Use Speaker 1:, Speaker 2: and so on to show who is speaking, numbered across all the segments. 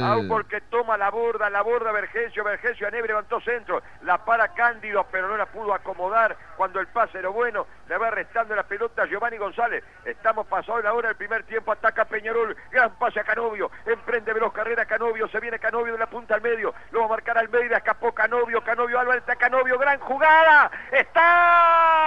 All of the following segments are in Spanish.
Speaker 1: Nacional.
Speaker 2: Aumbol que toma la borda, la borda Vergesio, Vergesio a Neve levantó centro, la para Cándido, pero no la pudo acomodar cuando el pase era bueno, le va restando la pelota a Giovanni González. Estamos pasados la hora del primer tiempo, ataca Peñarol, gran pase a Canovio, emprende veloz carrera Canovio, se viene Canovio de la punta al medio, lo va a marcar Almeida, escapó Canovio, Canovio Álvarez, está Canovio, gran jugada, está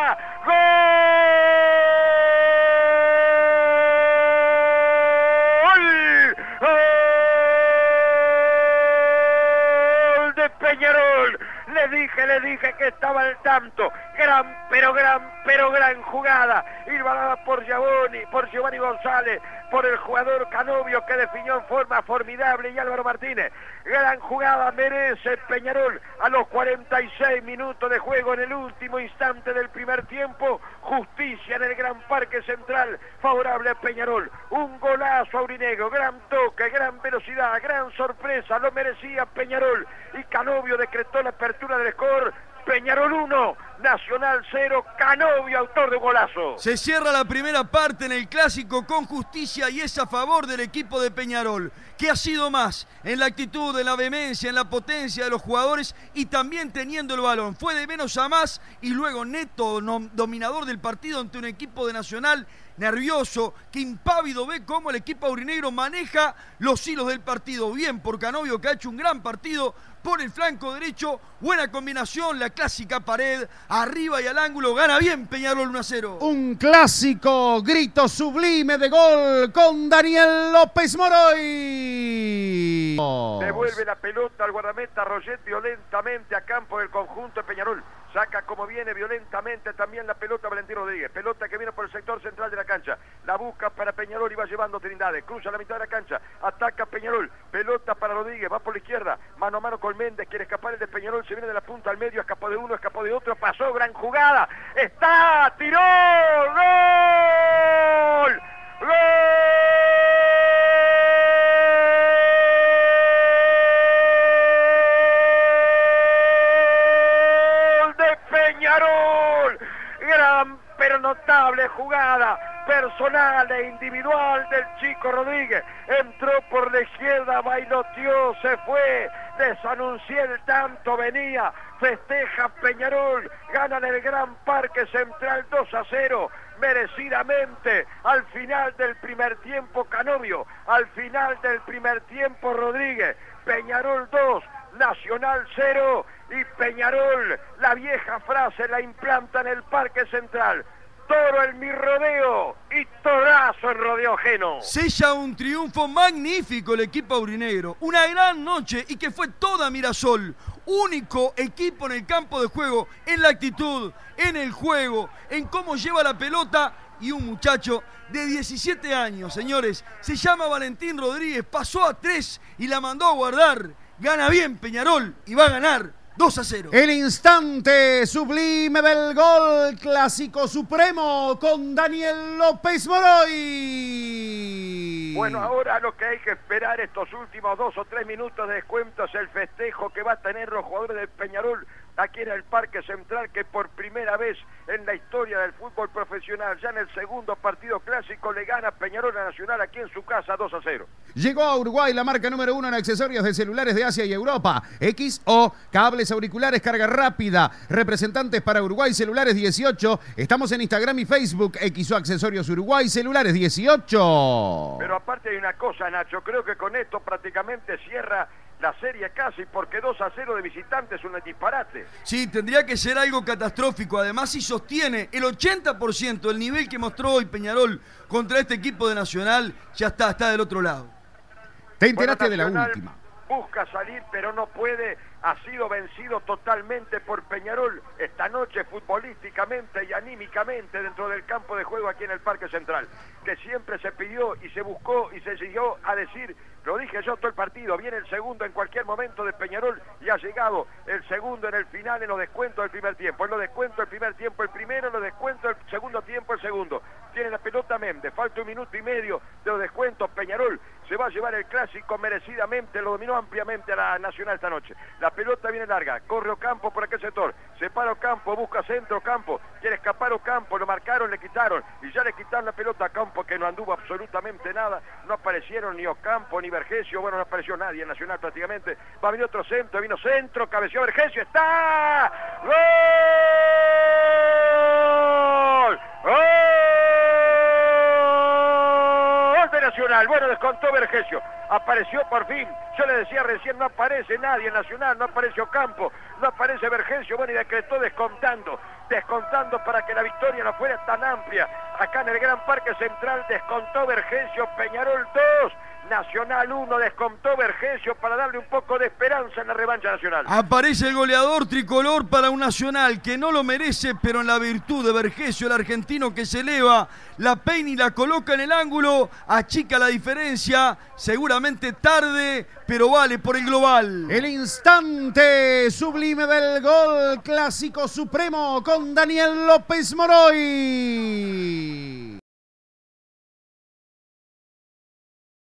Speaker 2: Peñarol, le dije, le dije que estaba al tanto, gran, pero gran, pero gran jugada, Irvalada por Giovanni, por Giovanni González, por el jugador Canovio que definió en forma formidable y Álvaro Martínez. Gran jugada merece Peñarol a los 46 minutos de juego en el último instante del primer tiempo. Justicia en el Gran Parque Central, favorable a Peñarol. Un golazo aurinegro, gran toque, gran velocidad, gran sorpresa, lo merecía Peñarol. Y Canovio decretó la apertura del score. Peñarol 1, Nacional 0, Canovio, autor de un golazo.
Speaker 3: Se cierra la primera parte en el clásico con justicia y es a favor del equipo de Peñarol. que ha sido más? En la actitud, en la vehemencia, en la potencia de los jugadores y también teniendo el balón. Fue de menos a más y luego neto dominador del partido ante un equipo de Nacional nervioso, que impávido ve cómo el equipo aurinegro maneja los hilos del partido. Bien por Canovio que ha hecho un gran partido por el flanco derecho, buena combinación, la clásica pared, arriba y al ángulo, gana bien Peñarol 1 a 0.
Speaker 1: Un clásico, grito sublime de gol con Daniel López Moroy.
Speaker 2: Devuelve la pelota al guardameta Roget violentamente a campo del conjunto de Peñarol. Saca como viene violentamente también la pelota Valentín Rodríguez. Pelota que viene por el sector central de la cancha. La busca para Peñarol y va llevando Trindade. Cruza la mitad de la cancha. Ataca Peñarol. Pelota para Rodríguez. Va por la izquierda. Mano a mano con Méndez. Quiere escapar el de Peñarol. Se viene de la punta al medio. Escapó de uno, escapó de otro. Pasó. Gran jugada. Está. Tiró. Gol. Jugada personal e individual del chico Rodríguez. Entró por la izquierda, bailoteó, se fue, desanuncié el tanto, venía, festeja Peñarol, gana en el Gran Parque Central 2 a 0 merecidamente al final del primer tiempo Canovio, al final del primer tiempo Rodríguez, Peñarol 2, Nacional 0 y Peñarol, la vieja frase la implanta en el Parque Central. Toro en mi rodeo y torazo en rodeo ajeno.
Speaker 3: Sella un triunfo magnífico el equipo aurinegro. Una gran noche y que fue toda Mirasol. Único equipo en el campo de juego, en la actitud, en el juego, en cómo lleva la pelota. Y un muchacho de 17 años, señores, se llama Valentín Rodríguez, pasó a 3 y la mandó a guardar. Gana bien Peñarol y va a ganar 2 a 0.
Speaker 1: El instante sublime del gol clásico supremo con Daniel López Moroy.
Speaker 2: Bueno, ahora lo que hay que esperar estos últimos dos o tres minutos de descuento es el festejo que va a tener los jugadores de Peñarol aquí en el Parque Central, que por primera vez en la historia del fútbol profesional, ya en el segundo partido clásico, le gana Peñarol a Nacional aquí en su casa 2 a 0.
Speaker 1: Llegó a Uruguay la marca número uno en accesorios de celulares de Asia y Europa. XO, cables auriculares, carga rápida. Representantes para Uruguay Celulares 18. Estamos en Instagram y Facebook. XO Accesorios Uruguay Celulares 18.
Speaker 2: Pero aparte hay una cosa, Nacho, creo que con esto prácticamente cierra la serie casi, porque 2 a 0 de visitantes es un disparate.
Speaker 3: Sí, tendría que ser algo catastrófico. Además, si sostiene el 80% del nivel que mostró hoy Peñarol contra este equipo de Nacional, ya está, está del otro lado.
Speaker 1: Te enteraste de la última.
Speaker 2: Busca salir, pero no puede. Ha sido vencido totalmente por Peñarol esta noche futbolísticamente y anímicamente dentro del campo de juego aquí en el Parque Central. Que siempre se pidió y se buscó y se siguió a decir, lo dije yo todo el partido, viene el segundo en cualquier momento de Peñarol y ha llegado el segundo en el final en los descuentos del primer tiempo. En los descuentos del primer tiempo el primero, en los descuentos del segundo tiempo el segundo. Tiene la pelota Méndez, falta un minuto y medio de los descuentos. Peñarol se va a llevar el clásico merecidamente, lo dominó ampliamente a la Nacional esta noche. Pelota viene larga, corre Ocampo por aquel sector, se para Ocampo, busca centro Ocampo, quiere escapar Ocampo, lo marcaron, le quitaron y ya le quitaron la pelota a Campo que no anduvo absolutamente nada, no aparecieron ni Ocampo ni Vergesio, bueno, no apareció nadie en Nacional prácticamente, va a venir otro centro, vino centro, cabeció Vergesio, está. Nacional, bueno, descontó Vergesio, apareció por fin, yo le decía recién, no aparece nadie en Nacional, no aparece Ocampo, no aparece Vergesio, bueno, y decretó descontando, descontando para que la victoria no fuera tan amplia. Acá en el Gran Parque Central descontó Vergesio, Peñarol 2, Nacional 1, descontó Vergesio para darle un poco de esperanza en la revancha nacional.
Speaker 3: Aparece el goleador tricolor para un Nacional que no lo merece, pero en la virtud de Vergesio, el argentino que se eleva, la peina y la coloca en el ángulo, achica la diferencia, seguramente tarde, pero vale por el global.
Speaker 1: El instante sublime del gol clásico supremo Daniel López Moroy.